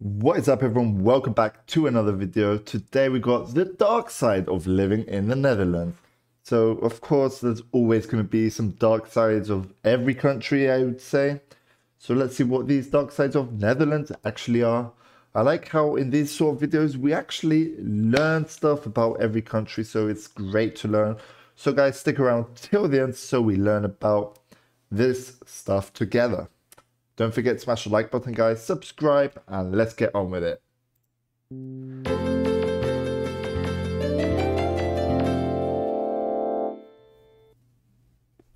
What is up everyone? Welcome back to another video. Today we got the dark side of living in the Netherlands. So of course there's always going to be some dark sides of every country I would say. So let's see what these dark sides of Netherlands actually are. I like how in these sort of videos we actually learn stuff about every country so it's great to learn. So guys stick around till the end so we learn about this stuff together. Don't forget to smash the like button, guys, subscribe, and let's get on with it.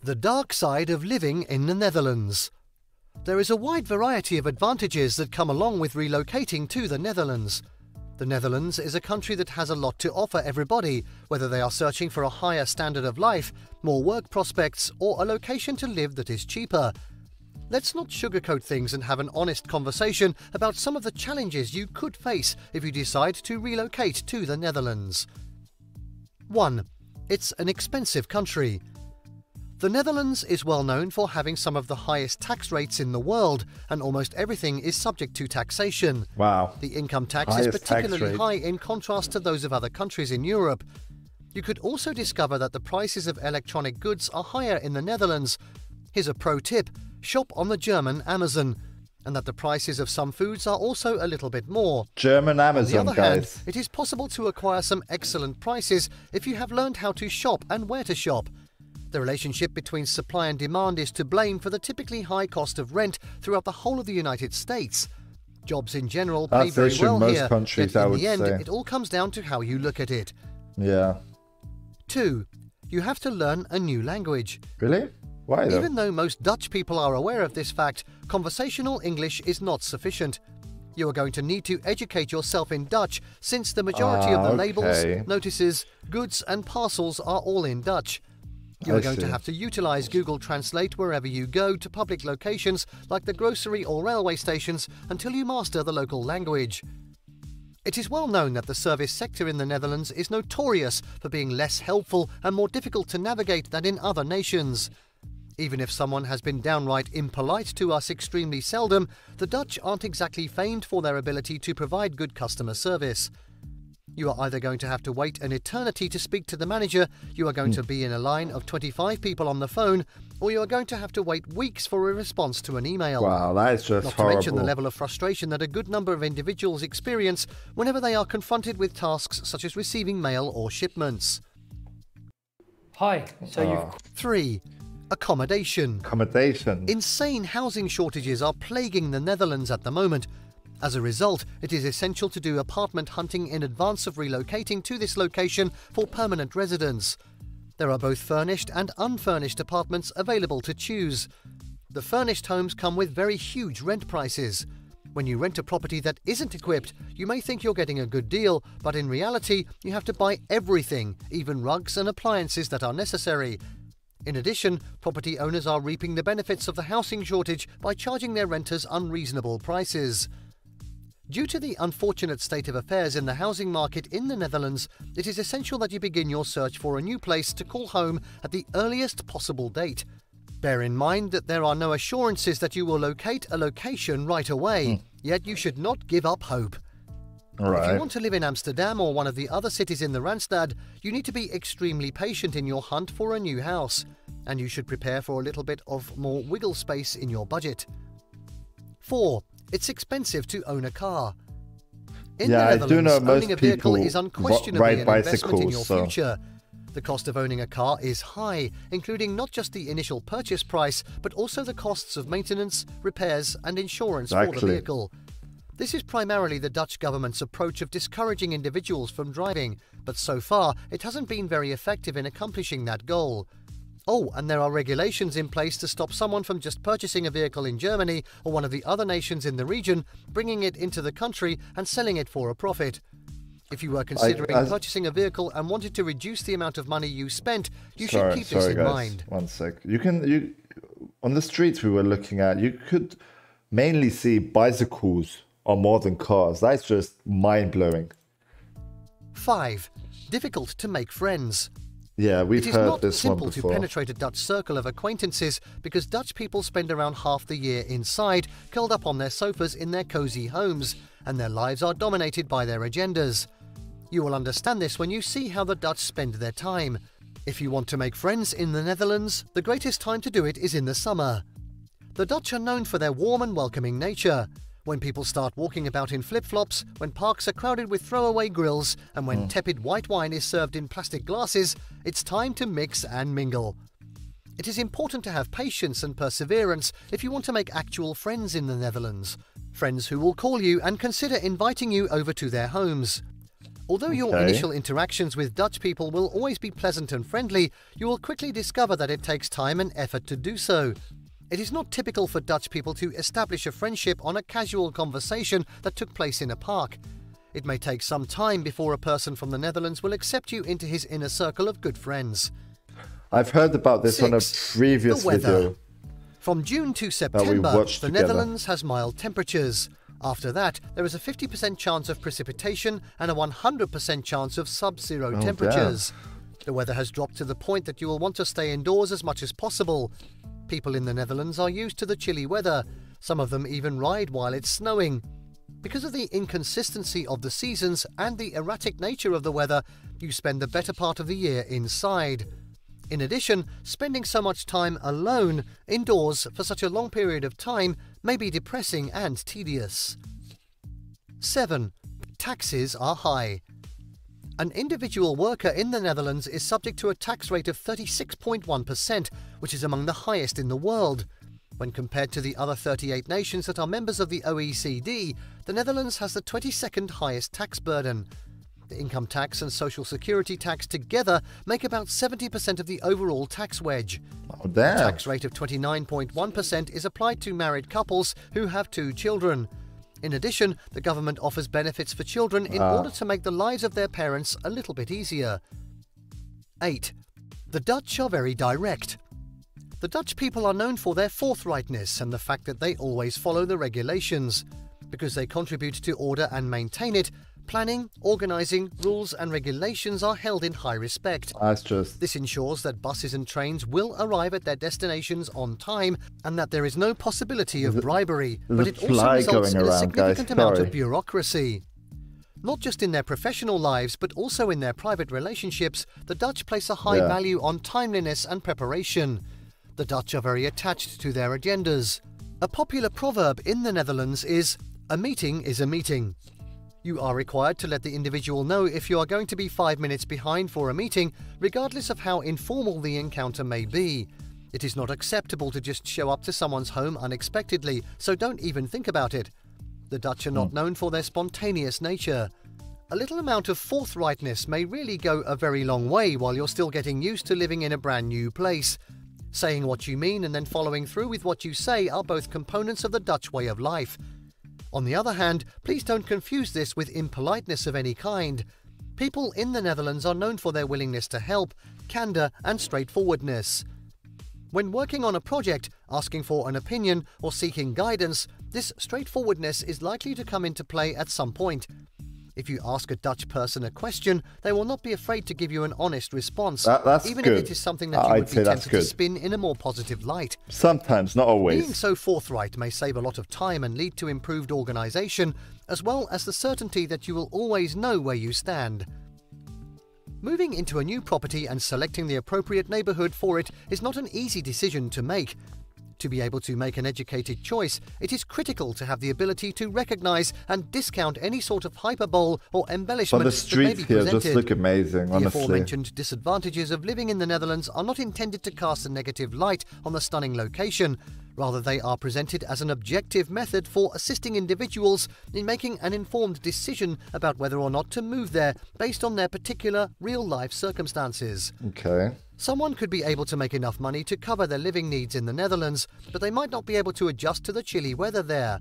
The dark side of living in the Netherlands. There is a wide variety of advantages that come along with relocating to the Netherlands. The Netherlands is a country that has a lot to offer everybody, whether they are searching for a higher standard of life, more work prospects, or a location to live that is cheaper. Let's not sugarcoat things and have an honest conversation about some of the challenges you could face if you decide to relocate to the Netherlands. 1. It's an expensive country. The Netherlands is well known for having some of the highest tax rates in the world, and almost everything is subject to taxation. Wow. The income tax Highest is particularly tax high in contrast to those of other countries in Europe. You could also discover that the prices of electronic goods are higher in the Netherlands. Here's a pro tip shop on the German Amazon, and that the prices of some foods are also a little bit more. German Amazon, On the other guys. hand, it is possible to acquire some excellent prices if you have learned how to shop and where to shop. The relationship between supply and demand is to blame for the typically high cost of rent throughout the whole of the United States. Jobs in general pay That's very well most here, countries, I in the end, say. it all comes down to how you look at it. Yeah. 2. You have to learn a new language. Really? Why though? Even though most Dutch people are aware of this fact, conversational English is not sufficient. You are going to need to educate yourself in Dutch since the majority of Ah, the labels, okay. notices, goods, and parcels are all in Dutch. You I are going to have to utilize Google Translate wherever you go to public locations like the grocery or railway stations until you master the local language. It is well known that the service sector in the Netherlands is notorious for being less helpful and more difficult to navigate than in other nations. Even if someone has been downright impolite to us extremely seldom, the Dutch aren't exactly famed for their ability to provide good customer service. You are either going to have to wait an eternity to speak to the manager, you are going to be in a line of 25 people on the phone, or you are going to have to wait weeks for a response to an email. Wow, that is just Not to horrible. mention the level of frustration that a good number of individuals experience whenever they are confronted with tasks such as receiving mail or shipments. Hi. So Ah. you've 3. Accommodation. Accommodation. Insane housing shortages are plaguing the Netherlands at the moment. As a result, it is essential to do apartment hunting in advance of relocating to this location for permanent residence. There are both furnished and unfurnished apartments available to choose. The furnished homes come with very huge rent prices. When you rent a property that isn't equipped, you may think you're getting a good deal, but in reality, you have to buy everything, even rugs and appliances that are necessary. In addition, property owners are reaping the benefits of the housing shortage by charging their renters unreasonable prices. Due to the unfortunate state of affairs in the housing market in the Netherlands, it is essential that you begin your search for a new place to call home at the earliest possible date. Bear in mind that there are no assurances that you will locate a location right away, hmm. yet you should not give up hope. If you want to live in Amsterdam or one of the other cities in the Randstad, you need to be extremely patient in your hunt for a new house, and you should prepare for a little bit of more wiggle space in your budget. 4. It's expensive to own a car. In Yeah, I do know most owning a vehicle people is unquestionably ride an investment in your so- future. The cost of owning a car is high, including not just the initial purchase price, but also the costs of maintenance, repairs, and insurance for the vehicle. This is primarily the Dutch government's approach of discouraging individuals from driving, but so far it hasn't been very effective in accomplishing that goal. Oh, and there are regulations in place to stop someone from just purchasing a vehicle in Germany or one of the other nations in the region, bringing it into the country and selling it for a profit. If you were considering I- purchasing a vehicle and wanted to reduce the amount of money you spent, you should keep sorry this in guys. mind. One sec. You can you on the streets we were looking at, you could mainly see bicycles or more than cars. That's just mind blowing. 5. Difficult to make friends. Yeah, we've heard this one before. it is not simple to penetrate a Dutch circle of acquaintances because Dutch people spend around half the year inside, curled up on their sofas in their cosy homes, and their lives are dominated by their agendas. You will understand this when you see how the Dutch spend their time. If you want to make friends in the Netherlands, the greatest time to do it is in the summer. The Dutch are known for their warm and welcoming nature. When people start walking about in flip flops, when parks are crowded with throwaway grills, and when hmm. tepid white wine is served in plastic glasses, it's time to mix and mingle. It is important to have patience and perseverance if you want to make actual friends in the Netherlands. Friends who will call you and consider inviting you over to their homes. Although your Okay. initial interactions with Dutch people will always be pleasant and friendly, you will quickly discover that it takes time and effort to do so. It is not typical for Dutch people to establish a friendship on a casual conversation that took place in a park. It may take some time before a person from the Netherlands will accept you into his inner circle of good friends. I've heard about this on a previous video. From June to September, the together. Netherlands has mild temperatures. After that, there is a 50% chance of precipitation and a 100% chance of sub zero Oh, temperatures. The weather has dropped to the point that you will want to stay indoors as much as possible. People in the Netherlands are used to the chilly weather. Some of them even ride while it's snowing. Because of the inconsistency of the seasons and the erratic nature of the weather, you spend the better part of the year inside. In addition, spending so much time alone indoors for such a long period of time may be depressing and tedious. 7. Taxes are high. An individual worker in the Netherlands is subject to a tax rate of 36.1%, which is among the highest in the world. When compared to the other 38 nations that are members of the OECD, the Netherlands has the 22nd highest tax burden. The income tax and social security tax together make about 70% of the overall tax wedge. Oh, damn. Tax rate of 29.1% is applied to married couples who have two children. In addition, the government offers benefits for children in ah. order to make the lives of their parents a little bit easier. 8. The Dutch are very direct. The Dutch people are known for their forthrightness and the fact that they always follow the regulations. Because they contribute to order and maintain it, planning, organising, rules, and regulations are held in high respect. That's just This ensures that buses and trains will arrive at their destinations on time and that there is no possibility of bribery, there's but it also results going in a significant guys. amount of bureaucracy. Not just in their professional lives, but also in their private relationships, the Dutch place a high Yeah. value on timeliness and preparation. The Dutch are very attached to their agendas. A popular proverb in the Netherlands is a meeting is a meeting. You are required to let the individual know if you are going to be five minutes behind for a meeting, regardless of how informal the encounter may be. It is not acceptable to just show up to someone's home unexpectedly, so don't even think about it. The Dutch are not hmm. known for their spontaneous nature. A little amount of forthrightness may really go a very long way while you're still getting used to living in a brand new place. Saying what you mean and then following through with what you say are both components of the Dutch way of life. On the other hand, please don't confuse this with impoliteness of any kind. People in the Netherlands are known for their willingness to help, candour, and straightforwardness. When working on a project, asking for an opinion, or seeking guidance, this straightforwardness is likely to come into play at some point. If you ask a Dutch person a question, they will not be afraid to give you an honest response, That- even good. if it is something that you I'd would be tempted to spin in a more positive light. sometimes, not always. Being so forthright may save a lot of time and lead to improved organisation, as well as the certainty that you will always know where you stand. Moving into a new property and selecting the appropriate neighbourhood for it is not an easy decision to make. To be able to make an educated choice, it is critical to have the ability to recognise and discount any sort of hyperbole or But embellishment the that may be streets here presented. just look amazing, The honestly. aforementioned disadvantages of living in the Netherlands are not intended to cast a negative light on the stunning location. Rather, they are presented as an objective method for assisting individuals in making an informed decision about whether or not to move there based on their particular real life circumstances. Okay. Someone could be able to make enough money to cover their living needs in the Netherlands, but they might not be able to adjust to the chilly weather there.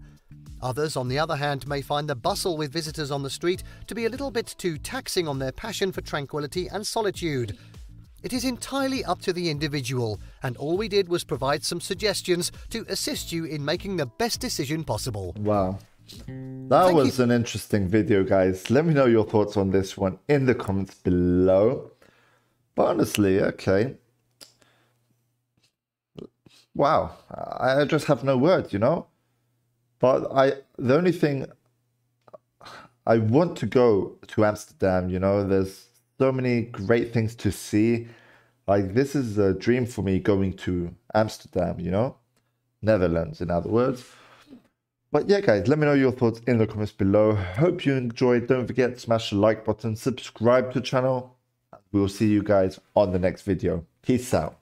Others, on the other hand, may find the bustle with visitors on the street to be a little bit too taxing on their passion for tranquility and solitude. It is entirely up to the individual, and all we did was provide some suggestions to assist you in making the best decision possible. Wow. That Thank was an interesting video, guys. Let me know your thoughts on this one in the comments below. Honestly, okay. Wow, I just have no words, you know. But I, the only thing I want to go to Amsterdam. You know, there's so many great things to see. Like this is a dream for me going to Amsterdam. You know, Netherlands, in other words. But yeah, guys, let me know your thoughts in the comments below. Hope you enjoyed. Don't forget to smash the like button, subscribe to the channel. We'll see you guys on the next video. Peace out.